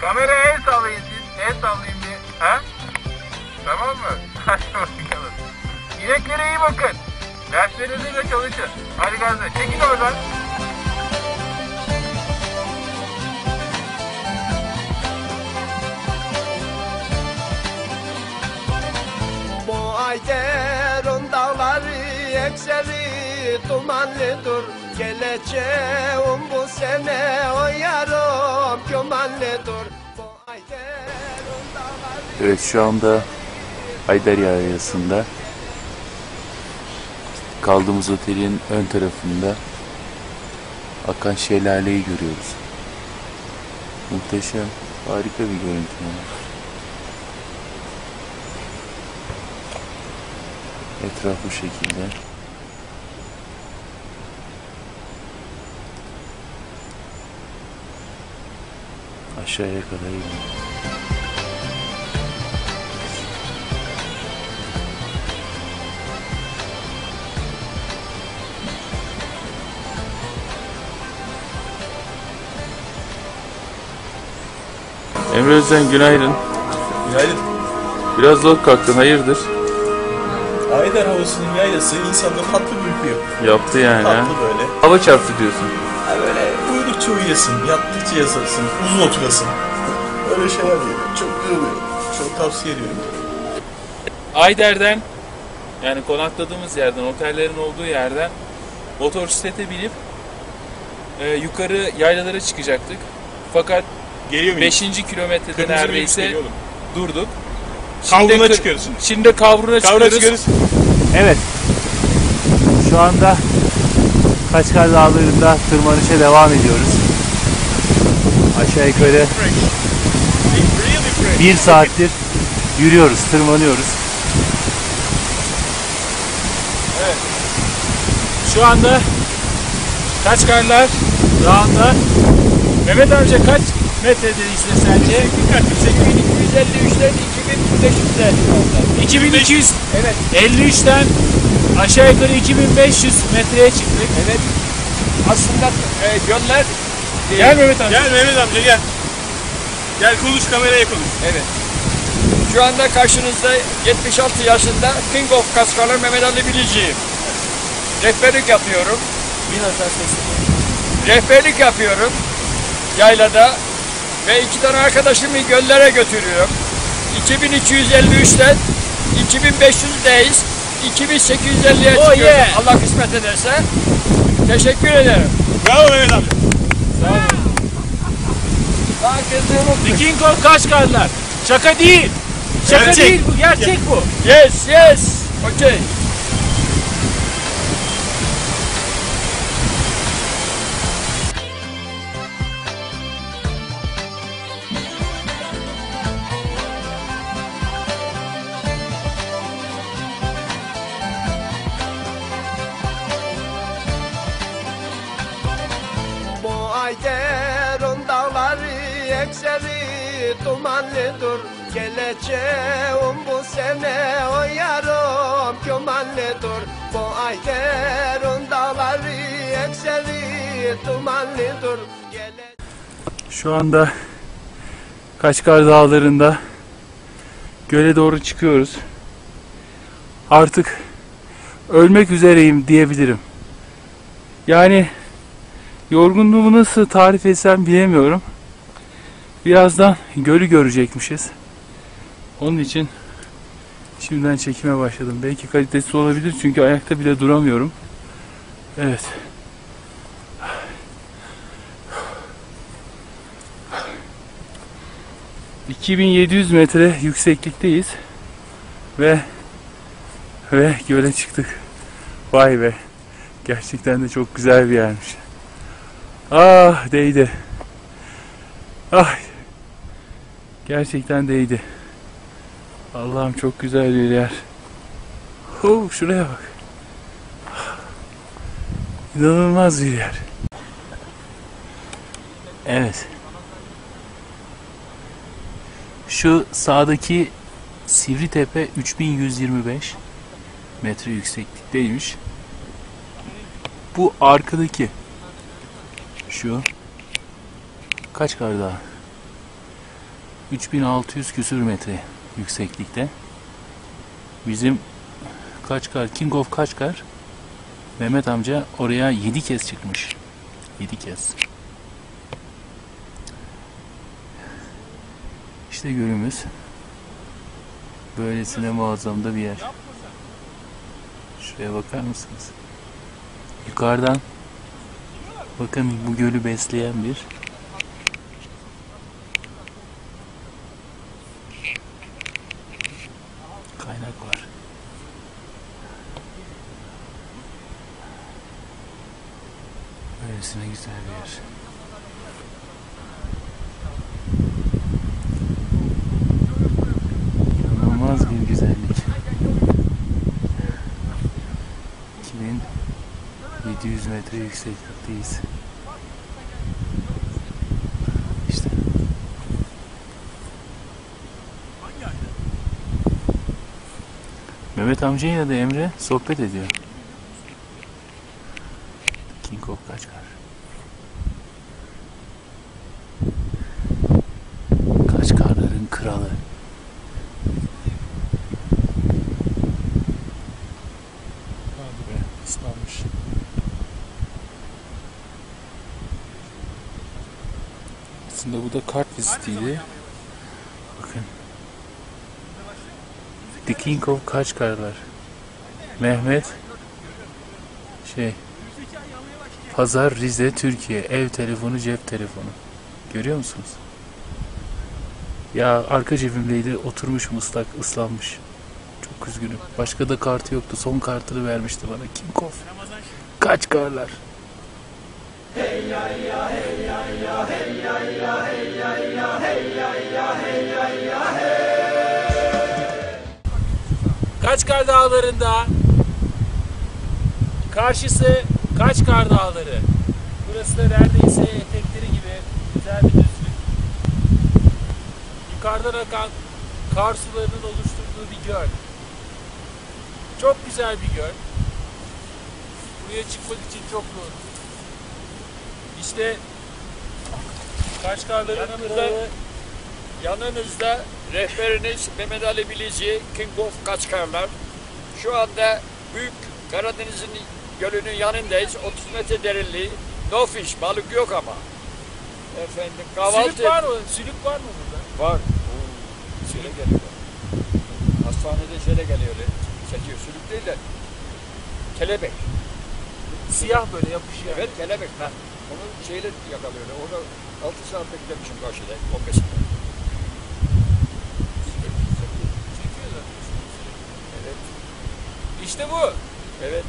Kameraya el sallayın siz. El sallayın bir. Ha? Tamam mı? Hadi bakalım. İneklere iyi bakın. Derslerinizde de çalışın. Hadi gazla. Çekin oradan. Bu Ayderun dağları ekseri dumanlıdır Geleceğim bu sene o yarım dağları Evet şu anda Ayder Yaylası'nda kaldığımız otelin ön tarafında akan şelaleyi görüyoruz. Muhteşem, harika bir görüntü. Etraf bu şekilde. Aşağıya kadar iniyor. Emre Özden günaydın. Günaydın. Biraz zor kalktın hayırdır? Ayder havasının yaylası insanları tatlı bir uyku yapıyor. Yaptı yani ha. Tatlı böyle. Hava çarptı diyorsun. Ha böyle uyudukça uyuyasın, yattıkça yasasın, uzun oturasın. Öyle şeyler değil. Çok güzel oluyor. Çok tavsiye ediyorum. Ayder'den yani konakladığımız yerden, otellerin olduğu yerden motosiklete binip e, yukarı yaylalara çıkacaktık. Fakat Geliyor 5. kilometrede neredeyse durduk. Kavruna kır- çıkıyoruz şimdi. Şimdi kavruna, Kavruna çıkıyoruz. çıkıyoruz. Evet. Şu anda Kaçkar Dağları'nda tırmanışa devam ediyoruz. Aşağı yukarı bir saattir yürüyoruz, tırmanıyoruz. Şu anda Kaçkarlar Dağı'nda Mehmet amca kaç metrede işte sence? Kaç? 2253'ten 2500'e 2200 evet. 53'ten aşağı yukarı 2500 metreye çıktık. Evet. Aslında e, göller Gel Mehmet amca. Gel Mehmet amca gel. Gel konuş kameraya konuş. Şu anda karşınızda 76 yaşında King of Kaskarlar Mehmet Ali Biliciyim. Rehberlik yapıyorum. Rehberlik yapıyorum yaylada ve iki tane arkadaşımı göllere götürüyorum. 2253'ten 2500'deyiz. 2850'ye çıkıyoruz. Allah kısmet ederse. Teşekkür ederim. Bravo Mehmet amca. Herkese unutmayın. The King of Kaşgarlar. Şaka değil. Şaka Gerçek. değil bu. Gerçek bu. Yes, yes. Okay. Ayderun dağları ekseri dumanlıdır Geleceğim bu sene o yarım gümanlıdır Bu Ayderun dağları ekseri dumanlıdır Şu anda Kaçkar Dağları'nda göle doğru çıkıyoruz. Artık ölmek üzereyim diyebilirim. Yani yorgunluğumu nasıl tarif etsem bilemiyorum. Birazdan gölü görecekmişiz. Onun için şimdiden çekime başladım. Belki kalitesiz olabilir çünkü ayakta bile duramıyorum. Evet. 2700 metre yükseklikteyiz ve ve göle çıktık. Vay be. Gerçekten de çok güzel bir yermiş. Ah değdi. Ah. Gerçekten değdi. Allah'ım çok güzel bir yer. Oh, şuraya bak. İnanılmaz bir yer. Evet. Şu sağdaki Sivritepe 3125 metre yükseklikteymiş. Bu arkadaki şu kaç kar daha? 3600 küsür metre yükseklikte. Bizim Kaçkar, King of Kaçkar Mehmet amca oraya 7 kez çıkmış. 7 kez. İşte gölümüz. Böylesine muazzam da bir yer. Şuraya bakar mısınız? Yukarıdan bakın bu gölü besleyen bir kaynak var. Böylesine güzel bir yer. İnanılmaz bir güzellik. 2700 metre yükseklikteyiz. İşte. Mehmet amcayla da Emre sohbet ediyor. King of Kaçkar. Kaçkarların kralı. Hadi be, ıslanmış. Aslında bu da kart vizitiydi. Bakın. The King of Kaçkarlar. Mehmet şey Pazar Rize Türkiye ev telefonu cep telefonu. Görüyor musunuz? Ya arka cebimdeydi oturmuş ıslak ıslanmış. Çok üzgünüm. Başka da kartı yoktu. Son kartını vermişti bana. King of. Kaç karlar. Kaçkar Dağları'nda karşısı Kaçkar Dağları. Burası da neredeyse etekleri gibi güzel bir düzlük. Yukarıdan akan kar sularının oluşturduğu bir göl. Çok güzel bir göl. Buraya çıkmak için çok zor. İşte Kralı yanınızda rehberiniz Mehmet Ali Bilici, King of Kaçkarlar. Şu anda Büyük Karadeniz'in gölünün yanındayız. 30 metre derinliği. No fish, balık yok ama. Efendim kahvaltı Sülük var mı? Sülük var mı burada? Var. Oo, Şöyle geliyor. Hastanede şöyle geliyor. Çekiyor. Sülük değil de kelebek. Siyah böyle yapışıyor. Evet kelebek. Ha. Onu şeyle yakalıyor. Orada 6 saat beklemişim karşıda. 15 saat. Çekiyorlar. Evet. İşte bu. Evet.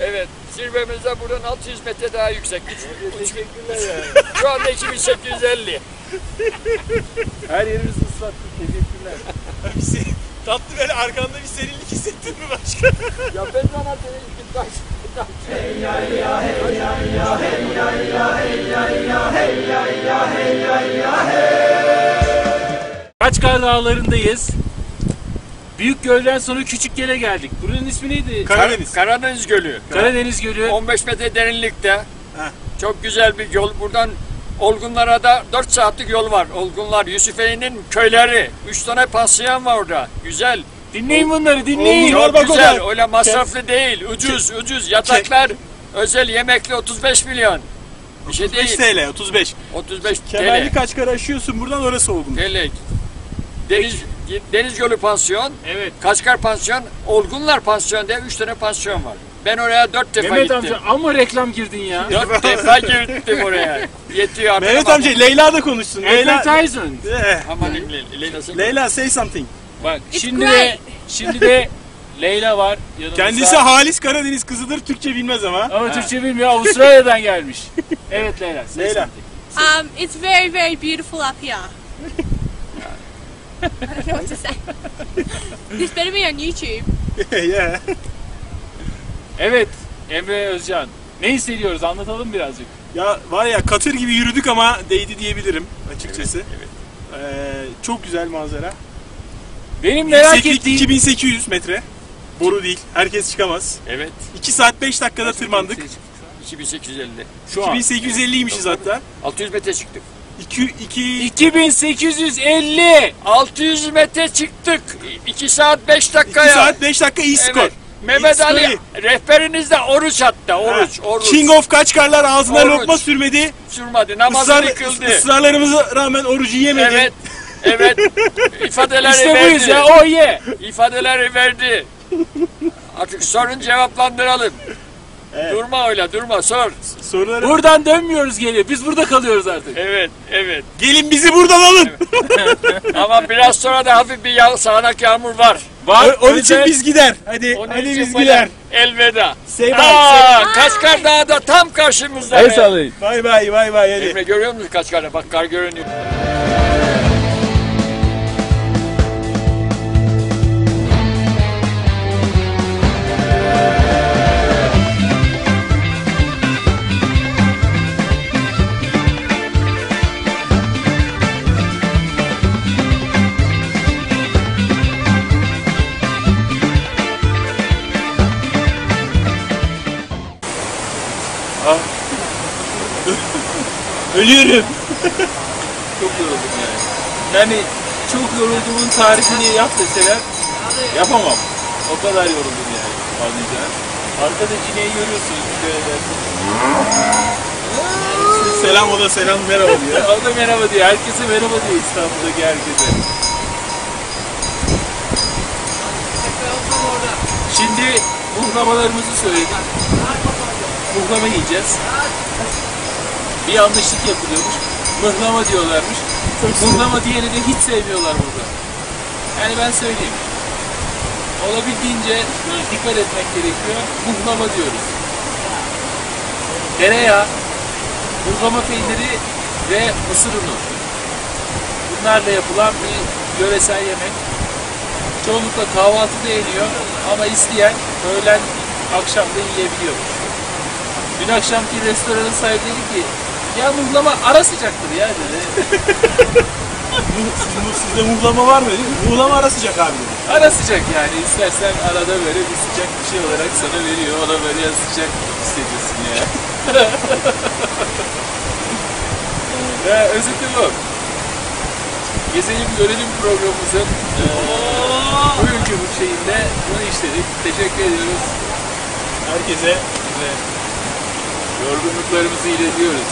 Evet. Zirvemizde buradan 600 metre daha yüksek. Teşekkürler ya. Şu anda 2850. Her yerimizi ıslattık. Teşekkürler. Tatlı böyle arkanda bir serinlik hissettin mi başka? Ya ben sana dedim ki taş. taş. Kaçkar Dağları'ndayız. Büyük Göl'den sonra Küçük Göl'e geldik. Buranın ismi neydi? Karadeniz. Karadeniz Gölü. Karadeniz Gölü. 15 metre derinlikte. Heh. Çok güzel bir yol. Buradan Olgunlara da 4 saatlik yol var. Olgunlar, Yusufeli'nin köyleri. 3 tane pansiyon var orada. Güzel. Dinleyin bunları dinleyin. Çok bak güzel. Öyle masraflı değil. Ucuz, ucuz. Yataklar özel yemekli 35 milyon. Bir şey 35 değil. TL, 35. 35 Kemerli TL. kaç kere aşıyorsun buradan orası olgun. TL. Deniz, Deniz Gölü Pansiyon, Evet. Kaçkar Pansiyon, Olgunlar Pansiyon diye 3 tane pansiyon var. Ben oraya 4 defa Mehmet gittim. amca ama reklam girdin ya. 4 defa gittim oraya. Yetiyor artık. Mehmet amca Leyla da konuşsun. Leyla. Advertisement. Eh, Aman Le- Leyla'sı. Leyla say something. Bak şimdi de şimdi de Leyla var yanımızda. Kendisi halis Karadeniz kızıdır. Türkçe bilmez ama. ama Türkçe bilmiyor. Avustralya'dan gelmiş. Evet Leyla. say Leyla. something. Um, it's very, very beautiful up here. I don't know what to say. this better be on YouTube. yeah. Evet Emre Özcan. Ne hissediyoruz anlatalım birazcık. Ya var ya katır gibi yürüdük ama değdi diyebilirim açıkçası. Ee, çok güzel manzara. Benim merak Yükseklik ettiğim 2800 metre. Boru değil. Herkes çıkamaz. Evet. 2 saat 5 dakikada tırmandık. 2850. Şu an. 2850'ymişiz hatta. 600 metre çıktık. 2 2 2850. 600 metre çıktık. 2 saat 5 dakika 2 ya. saat 5 dakika iyi skor. Mehmet Ali rehberiniz de oruç hatta. Oruç, oruç. King of Kaçkarlar ağzına Oruç. lokma sürmedi. Sürmedi. Namazını Israr, kıldı. ısrarlarımıza rağmen orucu yemedi. Evet. Evet. İfadeleri İşte verdi. buyuz ya oh yeah. İfadeleri verdi. Artık sorun cevaplandıralım. Durma öyle durma sor. Soruları Buradan dönmüyoruz geliyor. Biz burada kalıyoruz artık. Evet evet. gelin bizi buradan alın. Ama biraz sonra da hafif bir yağ, sağanak yağmur var. Var. Onun Önce- için biz gider. Hadi Onun hadi biz gider. Elveda. Say bye. Aa, Kaçkar Dağı da tam karşımızda. El sallayın. Bay bay bay bay görüyor musun Kaçkar'da? Bak kar görünüyor. Ölüyorum. Çok yoruldum yani. Yani çok yorulduğumun tarifini yap deseler yapamam. O kadar yoruldum yani anlayacağın. Arkada cineyi görüyorsunuz ederseniz. Selam o da selam merhaba diyor. o da merhaba diyor. Herkese merhaba diyor İstanbul'daki herkese. Şimdi muhlamalarımızı söyledik. Muhlama yiyeceğiz. Bir yanlışlık yapılıyormuş. Mıhlama diyorlarmış. Mıhlama diyeni de hiç sevmiyorlar burada. Yani ben söyleyeyim. Olabildiğince dikkat etmek gerekiyor. Muhlama diyoruz. Tereyağı, Muhlama peyniri ve mısır unu. Bunlarla yapılan bir yöresel yemek. Çoğunlukla kahvaltıda yeniyor ama isteyen öğlen akşam da yiyebiliyormuş. Dün akşamki restoranın sahibi dedi ki ya muhlama ara sıcaktır ya dedi. Sizde muhlama var mı? dedi. Muhlama ara sıcak abi dedi. Ara sıcak yani istersen arada böyle bir sıcak bir şey olarak sana veriyor. Ona böyle ya sıcak hissediyorsun ya. ya özeti bu. Gezelim görelim programımızın eee bugünkü bu şeyinde bunu işledik. Teşekkür ediyoruz. Herkese Ve yorgunluklarımızı iletiyoruz.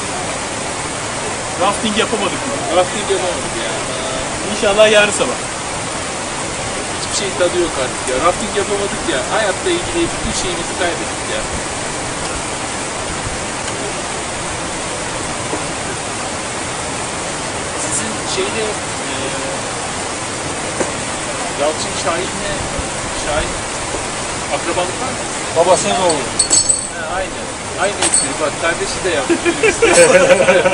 Rafting yapamadık mı? Rafting yapamadık ya. İnşallah yarın sabah. Hiçbir şeyin tadı yok artık ya. Rafting yapamadık ya. Hayatla ilgili bütün şeyimizi kaybettik ya. Sizin şeyde eee Yalçın Şahin'le Şahin akrabalık var mı? Babasının oğlu. Ha, aynen. Aynı espri. Bak kardeşi de yaptı.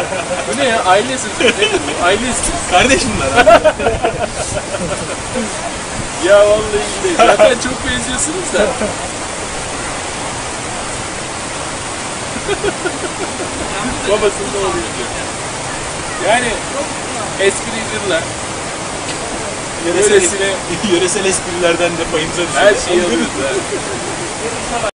ya? Aile sözü. Nedir bu? Aile esprisi. Kardeş bunlar abi. Ya vallahi billahi. Zaten çok benziyorsunuz da. Babasının oğlu işte. Yani espriciler Yöresel, yöresel esprilerden de payımıza düşüyor. her şeyi alıyoruz. ha.